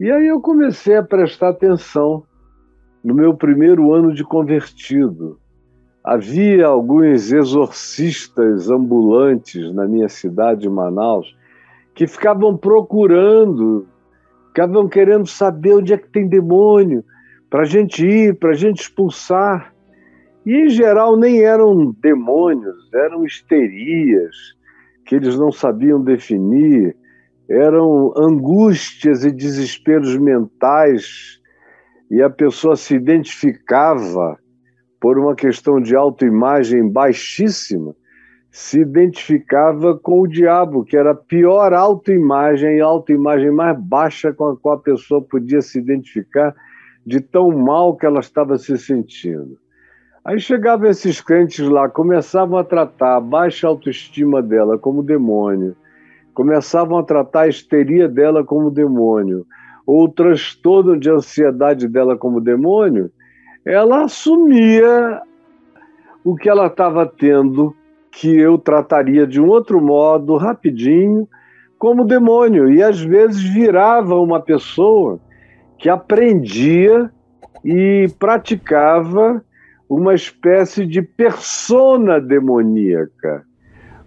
E aí eu comecei a prestar atenção no meu primeiro ano de convertido. Havia alguns exorcistas ambulantes na minha cidade, Manaus, que ficavam procurando, ficavam querendo saber onde é que tem demônio, para a gente ir, para a gente expulsar. E, em geral, nem eram demônios, eram histerias que eles não sabiam definir, eram angústias e desesperos mentais, e a pessoa se identificava por uma questão de autoimagem baixíssima, se identificava com o diabo, que era a pior autoimagem e a autoimagem mais baixa com a qual a pessoa podia se identificar, de tão mal que ela estava se sentindo. Aí chegavam esses crentes lá, começavam a tratar a baixa autoestima dela como demônio, começavam a tratar a histeria dela como demônio, ou o transtorno de ansiedade dela como demônio, ela assumia o que ela estava tendo, que eu trataria de um outro modo, rapidinho, como demônio. E às vezes virava uma pessoa que aprendia e praticava uma espécie de persona demoníaca,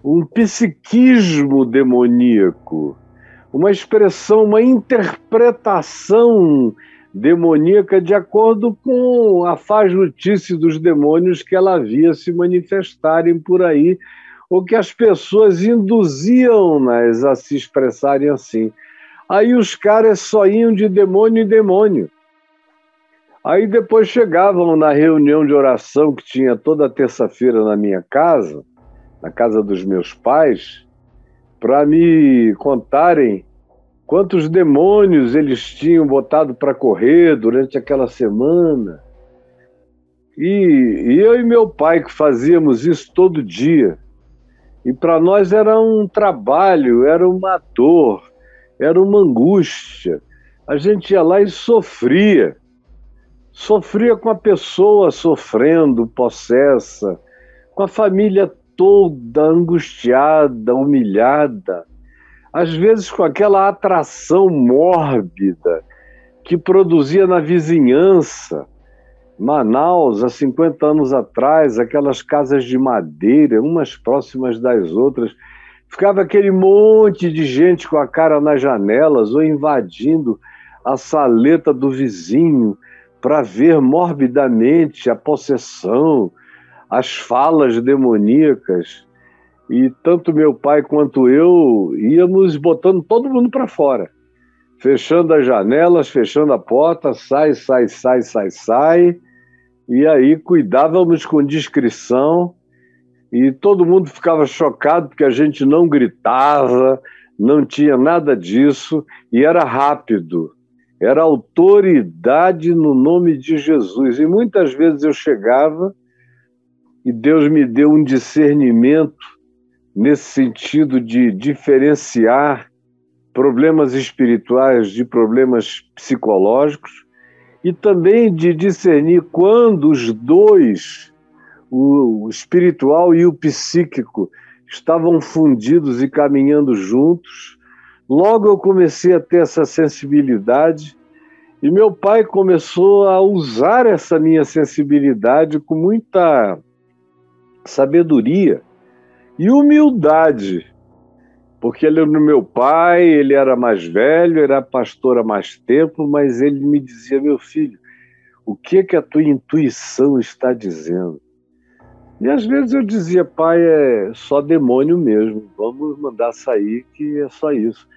um psiquismo demoníaco, uma expressão, uma interpretação demoníaca de acordo com a fajutice dos demônios que ela via se manifestarem por aí, ou que as pessoas induziam-nas a se expressarem assim. Aí os caras só iam de demônio em demônio. Aí depois chegavam na reunião de oração que tinha toda terça-feira na minha casa, na casa dos meus pais, para me contarem quantos demônios eles tinham botado para correr durante aquela semana. E, e, eu e meu pai que fazíamos isso todo dia. E para nós era um trabalho, era uma dor, era uma angústia. A gente ia lá e sofria sofria com a pessoa sofrendo, possessa, com a família toda angustiada, humilhada, às vezes com aquela atração mórbida que produzia na vizinhança. Manaus, há 50 anos atrás, aquelas casas de madeira, umas próximas das outras, ficava aquele monte de gente com a cara nas janelas ou invadindo a saleta do vizinho, para ver morbidamente a possessão, as falas demoníacas. E tanto meu pai quanto eu íamos botando todo mundo para fora, fechando as janelas, fechando a porta, sai, sai, sai, sai, sai. E aí cuidávamos com discrição e todo mundo ficava chocado porque a gente não gritava, não tinha nada disso e era rápido era autoridade no nome de Jesus. E muitas vezes eu chegava e Deus me deu um discernimento nesse sentido de diferenciar problemas espirituais de problemas psicológicos e também de discernir quando os dois, o espiritual e o psíquico, estavam fundidos e caminhando juntos. Logo eu comecei a ter essa sensibilidade e meu pai começou a usar essa minha sensibilidade com muita sabedoria e humildade, porque ele era meu pai, ele era mais velho, era pastor há mais tempo, mas ele me dizia, meu filho, o que que a tua intuição está dizendo? E às vezes eu dizia, pai, é só demônio mesmo, vamos mandar sair que é só isso.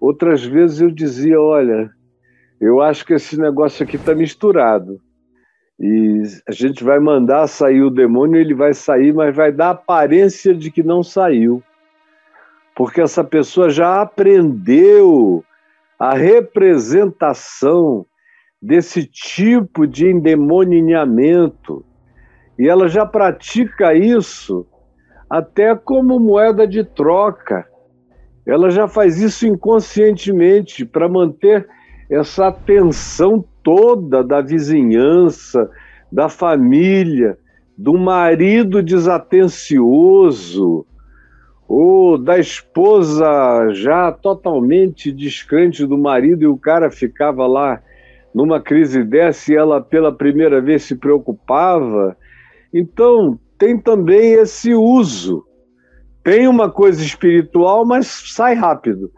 Outras vezes eu dizia: olha, eu acho que esse negócio aqui está misturado. E a gente vai mandar sair o demônio, ele vai sair, mas vai dar aparência de que não saiu. Porque essa pessoa já aprendeu a representação desse tipo de endemoninhamento. E ela já pratica isso até como moeda de troca ela já faz isso inconscientemente para manter essa atenção toda da vizinhança, da família, do marido desatencioso, ou da esposa já totalmente descrente do marido e o cara ficava lá numa crise dessa e ela pela primeira vez se preocupava. Então, tem também esse uso. Tem uma coisa espiritual, mas sai rápido.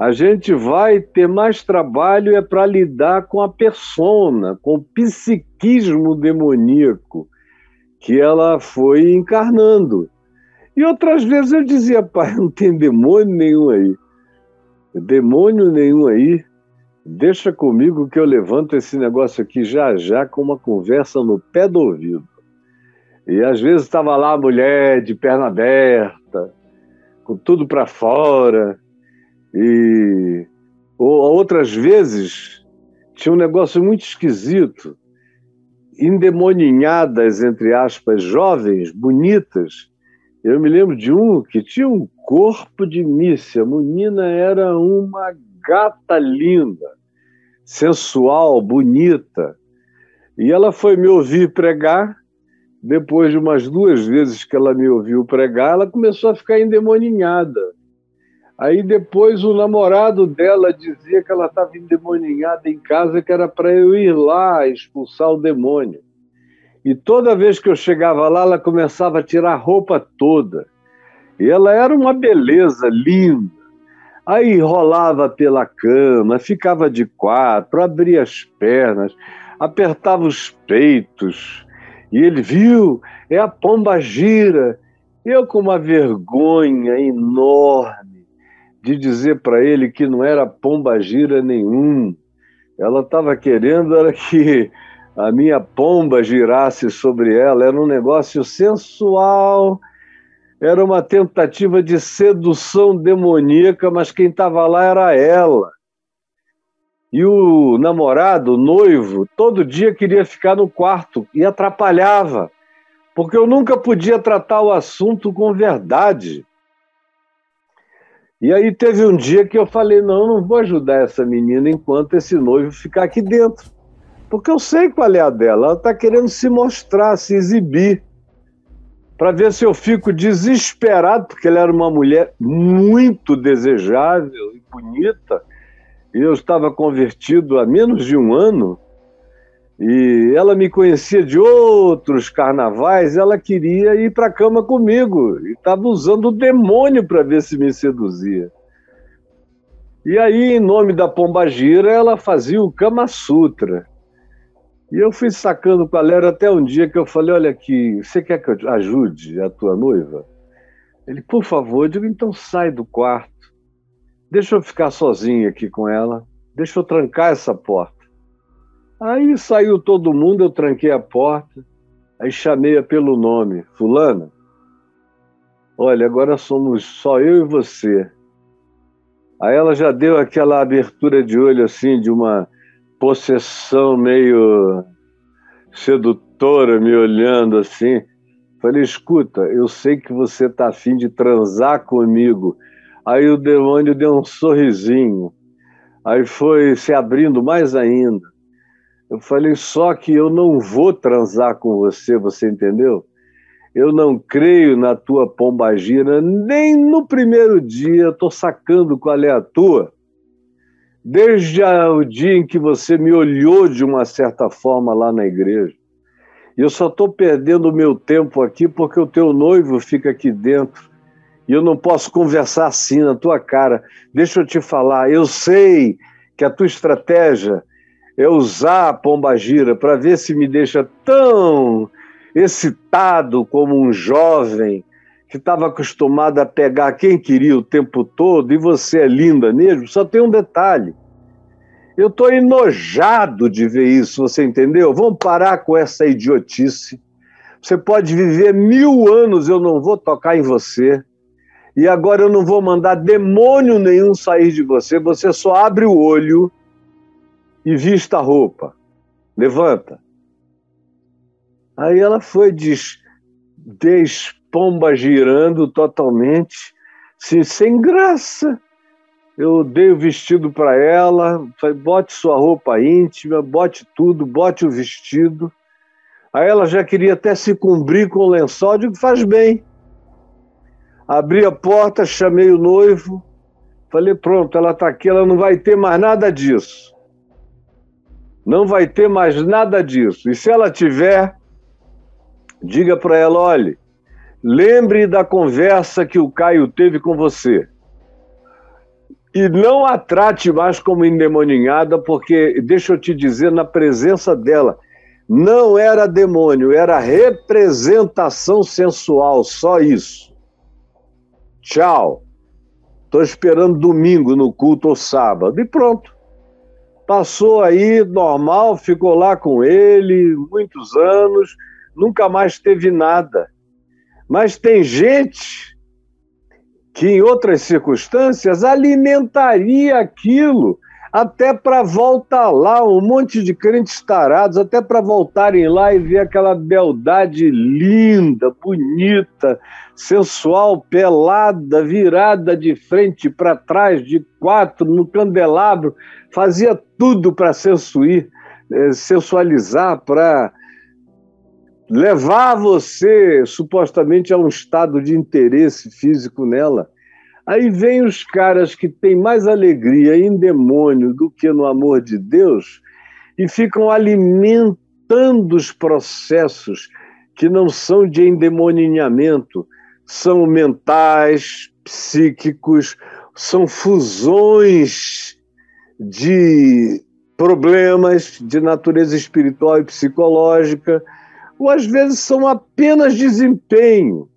A gente vai ter mais trabalho é para lidar com a persona, com o psiquismo demoníaco que ela foi encarnando. E outras vezes eu dizia, pai, não tem demônio nenhum aí. Demônio nenhum aí. Deixa comigo que eu levanto esse negócio aqui já já com uma conversa no pé do ouvido. E às vezes estava lá a mulher de perna aberta, com tudo para fora. E ou, outras vezes tinha um negócio muito esquisito. Endemoninhadas, entre aspas, jovens, bonitas, eu me lembro de um que tinha um corpo de mícia. A menina era uma gata linda, sensual, bonita. E ela foi me ouvir pregar. Depois de umas duas vezes que ela me ouviu pregar, ela começou a ficar endemoninhada. Aí depois o namorado dela dizia que ela estava endemoninhada em casa, que era para eu ir lá expulsar o demônio. E toda vez que eu chegava lá, ela começava a tirar a roupa toda. E ela era uma beleza linda. Aí rolava pela cama, ficava de quatro, abria as pernas, apertava os peitos. E ele viu, é a pomba gira. Eu, com uma vergonha enorme de dizer para ele que não era pomba gira nenhum, ela estava querendo era que a minha pomba girasse sobre ela, era um negócio sensual, era uma tentativa de sedução demoníaca, mas quem estava lá era ela. E o namorado, o noivo, todo dia queria ficar no quarto e atrapalhava, porque eu nunca podia tratar o assunto com verdade. E aí teve um dia que eu falei: não, não vou ajudar essa menina enquanto esse noivo ficar aqui dentro. Porque eu sei qual é a dela. Ela está querendo se mostrar, se exibir. Para ver se eu fico desesperado, porque ela era uma mulher muito desejável e bonita. E eu estava convertido há menos de um ano. E ela me conhecia de outros carnavais, ela queria ir para a cama comigo. E estava usando o demônio para ver se me seduzia. E aí, em nome da Pombagira, ela fazia o Kama Sutra. E eu fui sacando qual era até um dia que eu falei: Olha aqui, você quer que eu ajude a tua noiva? Ele, por favor, eu digo: então sai do quarto, deixa eu ficar sozinho aqui com ela, deixa eu trancar essa porta. Aí saiu todo mundo, eu tranquei a porta, aí chamei-a pelo nome: Fulana, olha, agora somos só eu e você. Aí ela já deu aquela abertura de olho assim, de uma possessão meio sedutora me olhando assim. Falei, escuta, eu sei que você está afim de transar comigo. Aí o demônio deu um sorrisinho. Aí foi se abrindo mais ainda. Eu falei, só que eu não vou transar com você, você entendeu? Eu não creio na tua pombagira, nem no primeiro dia, estou sacando qual é a tua desde o dia em que você me olhou de uma certa forma lá na igreja. E eu só estou perdendo o meu tempo aqui porque o teu noivo fica aqui dentro. E eu não posso conversar assim na tua cara. Deixa eu te falar, eu sei que a tua estratégia é usar a pomba gira para ver se me deixa tão excitado como um jovem que estava acostumada a pegar quem queria o tempo todo, e você é linda mesmo, só tem um detalhe. Eu estou enojado de ver isso, você entendeu? Vamos parar com essa idiotice. Você pode viver mil anos, eu não vou tocar em você. E agora eu não vou mandar demônio nenhum sair de você. Você só abre o olho e vista a roupa. Levanta. Aí ela foi des, des pomba girando totalmente, assim, sem graça. Eu dei o vestido para ela, falei, bote sua roupa íntima, bote tudo, bote o vestido. Aí ela já queria até se cobrir com o lençol, digo, faz bem. Abri a porta, chamei o noivo, falei: pronto, ela está aqui, ela não vai ter mais nada disso. Não vai ter mais nada disso. E se ela tiver, diga para ela: olhe, lembre da conversa que o Caio teve com você. E não a trate mais como endemoninhada, porque, deixa eu te dizer, na presença dela, não era demônio, era representação sensual, só isso. Tchau. Estou esperando domingo no culto ou sábado. E pronto. Passou aí, normal, ficou lá com ele muitos anos, nunca mais teve nada. Mas tem gente que, em outras circunstâncias, alimentaria aquilo até para voltar lá, um monte de crentes tarados, até para voltarem lá e ver aquela beldade linda, bonita, sensual, pelada, virada de frente para trás, de quatro, no candelabro, fazia tudo para sensuir, eh, sensualizar, para levar você supostamente a um estado de interesse físico nela. Aí vem os caras que têm mais alegria em demônio do que no amor de Deus e ficam alimentando os processos que não são de endemoninhamento, são mentais, psíquicos, são fusões de problemas de natureza espiritual e psicológica, ou às vezes são apenas desempenho